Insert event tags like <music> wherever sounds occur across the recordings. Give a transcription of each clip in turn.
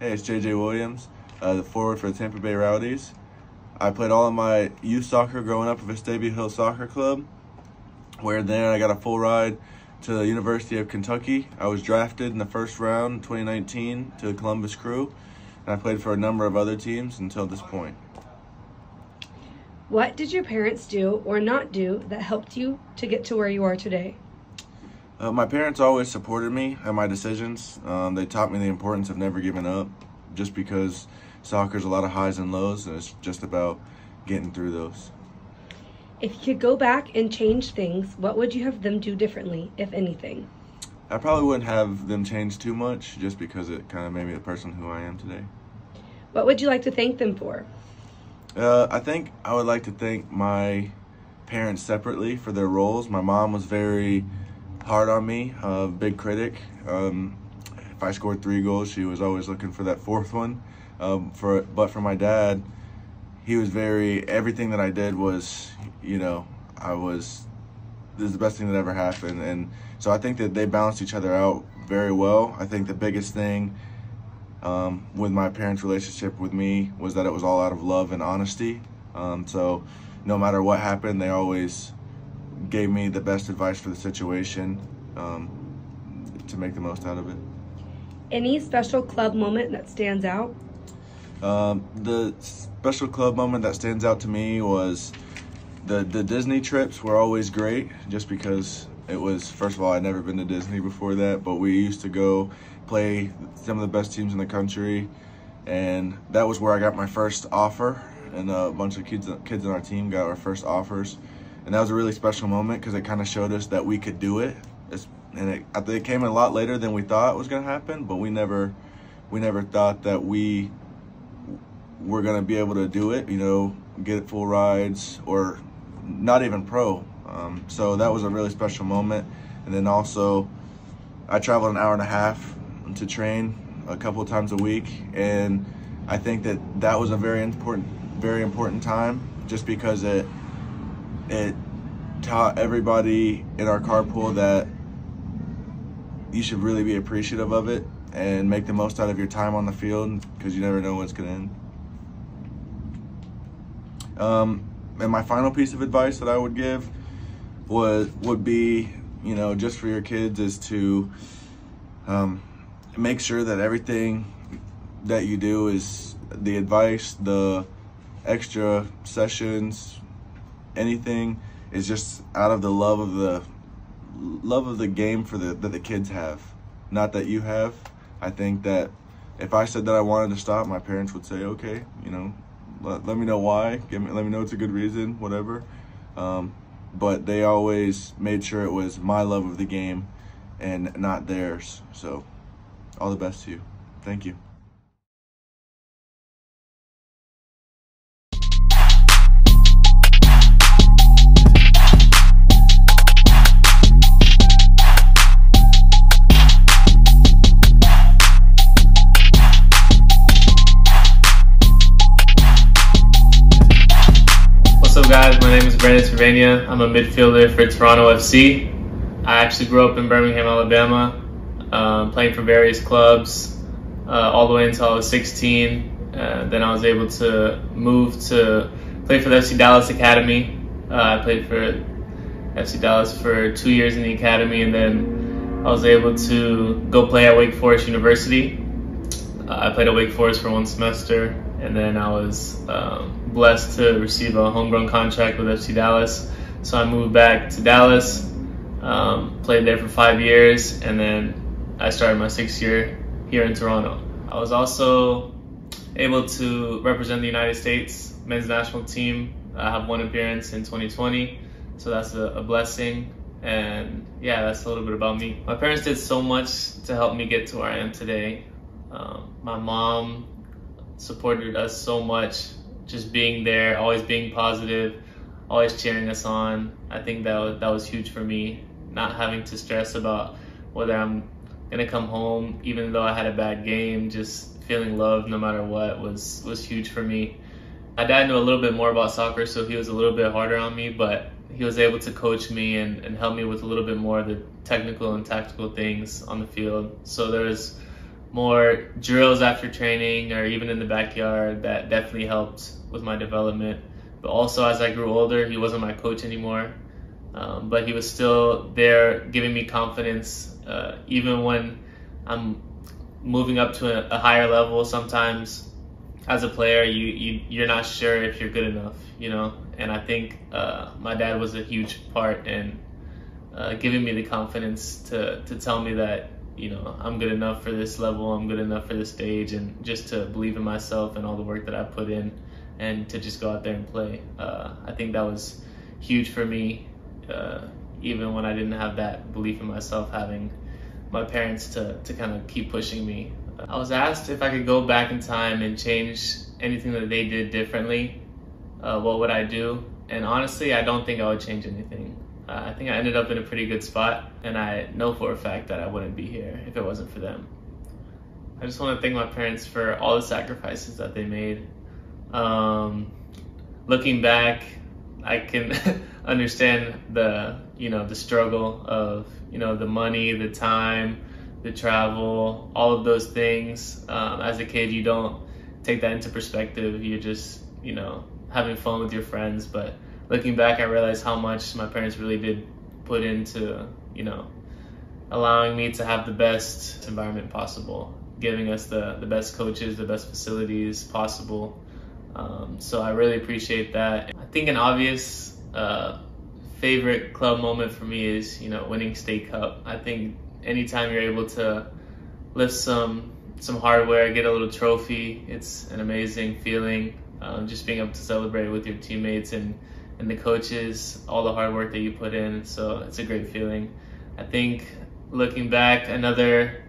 Hey, it's JJ Williams, uh, the forward for the Tampa Bay Rowdies. I played all of my youth soccer growing up at Vestavia Hill Soccer Club, where then I got a full ride to the University of Kentucky. I was drafted in the first round 2019 to the Columbus Crew, and I played for a number of other teams until this point. What did your parents do or not do that helped you to get to where you are today? Uh, my parents always supported me and my decisions. Um, they taught me the importance of never giving up, just because soccer's a lot of highs and lows, and it's just about getting through those. If you could go back and change things, what would you have them do differently, if anything? I probably wouldn't have them change too much, just because it kind of made me the person who I am today. What would you like to thank them for? Uh, I think I would like to thank my parents separately for their roles. My mom was very hard on me, uh, big critic. Um, if I scored three goals, she was always looking for that fourth one. Um, for but for my dad, he was very everything that I did was, you know, I was this is the best thing that ever happened, and so I think that they balanced each other out very well. I think the biggest thing um, with my parents' relationship with me was that it was all out of love and honesty. Um, so no matter what happened, they always gave me the best advice for the situation um, to make the most out of it. Any special club moment that stands out? Um, the special club moment that stands out to me was the the Disney trips were always great, just because it was first of all I'd never been to Disney before that, but we used to go play some of the best teams in the country, and that was where I got my first offer, and a bunch of kids kids in our team got our first offers and that was a really special moment because it kind of showed us that we could do it. It's, and it, it came a lot later than we thought was going to happen, but we never, we never thought that we were going to be able to do it. You know, get full rides or not even pro. Um, so that was a really special moment. And then also, I traveled an hour and a half to train a couple of times a week, and I think that that was a very important, very important time, just because it it taught everybody in our carpool that you should really be appreciative of it and make the most out of your time on the field because you never know when it's going to end. Um, and my final piece of advice that I would give was would be, you know, just for your kids is to um, make sure that everything that you do is the advice, the extra sessions, anything is just out of the love of the love of the game for the that the kids have, not that you have. I think that if I said that I wanted to stop, my parents would say, "Okay, you know, let, let me know why. Give me, let me know it's a good reason, whatever." Um, but they always made sure it was my love of the game and not theirs. So, all the best to you. Thank you. I'm a midfielder for Toronto FC. I actually grew up in Birmingham, Alabama, um, playing for various clubs uh, all the way until I was 16. Uh, then I was able to move to play for the FC Dallas Academy. Uh, I played for FC Dallas for two years in the academy, and then I was able to go play at Wake Forest University. Uh, I played at Wake Forest for one semester, and then I was um, blessed to receive a homegrown contract with FC Dallas. So I moved back to Dallas, um, played there for five years, and then I started my sixth year here in Toronto. I was also able to represent the United States men's national team. I have one appearance in 2020, so that's a, a blessing. And yeah, that's a little bit about me. My parents did so much to help me get to where I am today. Um, my mom supported us so much, just being there, always being positive, always cheering us on. I think that was, that was huge for me, not having to stress about whether I'm gonna come home, even though I had a bad game. Just feeling loved no matter what was was huge for me. My dad knew a little bit more about soccer, so he was a little bit harder on me, but he was able to coach me and, and help me with a little bit more of the technical and tactical things on the field. So there's more drills after training or even in the backyard that definitely helped with my development. But also as I grew older, he wasn't my coach anymore. Um, but he was still there giving me confidence uh, even when I'm moving up to a, a, higher level sometimes as a player you, you you're not sure if you're good enough you know and I think uh, my dad was a huge part in uh, giving me the confidence to to tell me that you know I'm good enough for this level I'm good enough for this stage and just to believe in myself and all the work that I put in and to just go out there and play uh, I think that was huge for me uh, even when I didn't have that belief in myself, having my parents to, to kind of keep pushing me. I was asked if I could go back in time and change anything that they did differently, uh, what would I do? And honestly, I don't think I would change anything. Uh, I think I ended up in a pretty good spot, and I know for a fact that I wouldn't be here if it wasn't for them. I just want to thank my parents for all the sacrifices that they made. Um, looking back, I can <laughs> understand the you know the struggle of you know the money, the time, the travel, all of those things. Um, as a kid, you don't take that into perspective. You're just you know having fun with your friends. But looking back, I realized how much my parents really did put into you know allowing me to have the best environment possible, giving us the the best coaches, the best facilities possible. Um, so I really appreciate that. I think an obvious uh, favorite club moment for me is, you know, winning state cup. I think anytime you're able to lift some some hardware, get a little trophy, it's an amazing feeling. Um, just being able to celebrate with your teammates and and the coaches, all the hard work that you put in. So it's a great feeling. I think looking back, another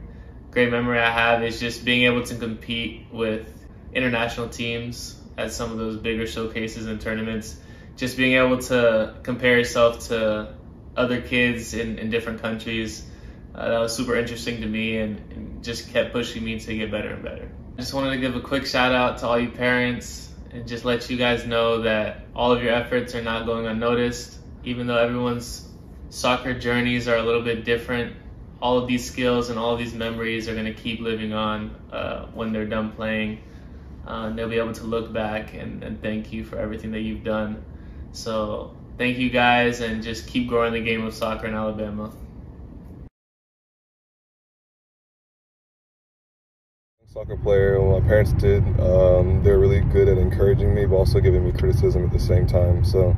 great memory I have is just being able to compete with international teams at some of those bigger showcases and tournaments just being able to compare yourself to other kids in, in different countries, uh, that was super interesting to me and, and, just kept pushing me to get better and better. I just wanted to give a quick shout out to all you parents and just let you guys know that all of your efforts are not going unnoticed. Even though everyone's soccer journeys are a little bit different, all of these skills and all of these memories are going to keep living on uh, when they're done playing. Uh, they'll be able to look back and, and thank you for everything that you've done. So thank you guys and just keep growing the game of soccer in Alabama. Soccer player, well, my parents did. Um, they're really good at encouraging me, but also giving me criticism at the same time. So,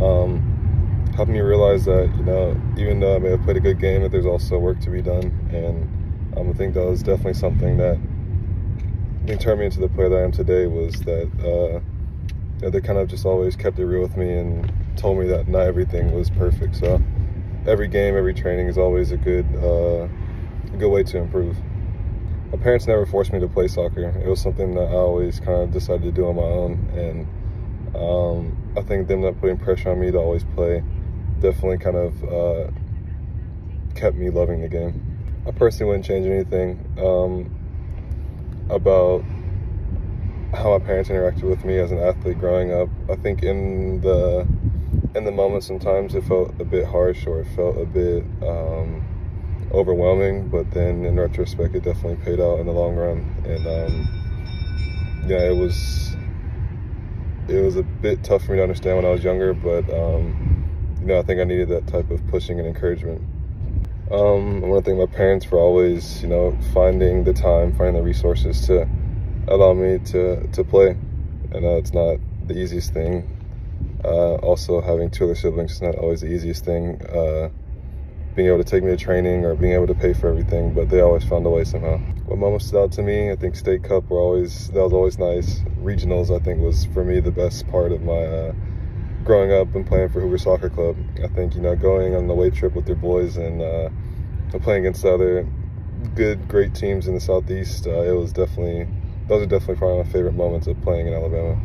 um, helping me realize that you know, even though I may have played a good game, that there's also work to be done. And um, I think that was definitely something that I think turned me into the player that I am today. Was that uh, they kind of just always kept it real with me and told me that not everything was perfect. So every game, every training is always a good, uh, a good way to improve. My parents never forced me to play soccer. It was something that I always kind of decided to do on my own, and um, I think them not putting pressure on me to always play definitely kind of uh, kept me loving the game. I personally wouldn't change anything um, about how my parents interacted with me as an athlete growing up. I think in the in the moment sometimes it felt a bit harsh or it felt a bit um, overwhelming, but then in retrospect it definitely paid out in the long run. And um, yeah, it was it was a bit tough for me to understand when I was younger, but um, you know I think I needed that type of pushing and encouragement. Um, I want to thank my parents for always, you know, finding the time, finding the resources to allow me to, to play. I know it's not the easiest thing. Uh, also, having two other siblings is not always the easiest thing. Uh, being able to take me to training or being able to pay for everything, but they always found a way somehow. What moments stood out to me, I think State Cup were always, that was always nice. Regionals, I think, was for me the best part of my uh, growing up and playing for Hoover Soccer Club. I think, you know, going on the away trip with your boys and uh, playing against other good, great teams in the Southeast, uh, it was definitely those are definitely probably my favorite moments of playing in Alabama.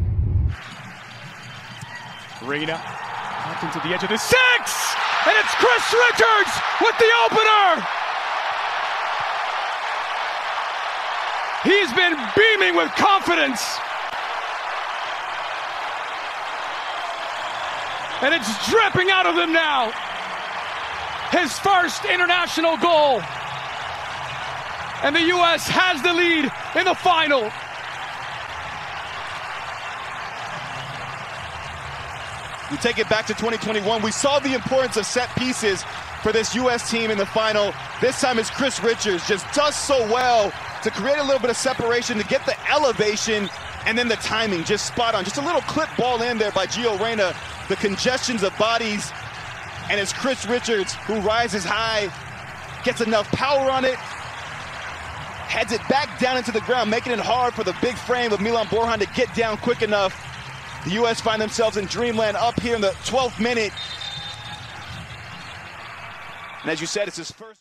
Reyna out into the edge of the six, and it's Chris Richards with the opener. He's been beaming with confidence. And it's dripping out of him now. His first international goal. and the U.S. has the lead in the final. We take it back to 2021. We saw the importance of set pieces for this U.S. team in the final. This time it's Chris Richards just does so well to create a little bit of separation, to get the elevation, and then the timing just spot on. Just a little clip ball in there by Gio Reyna. The congestions of bodies, and it's Chris Richards who rises high, gets enough power on it, heads it back down into the ground, making it hard for the big frame of Milan Borjan to get down quick enough. The U.S. find themselves in dreamland up here in the 12th minute. And as you said, it's his first.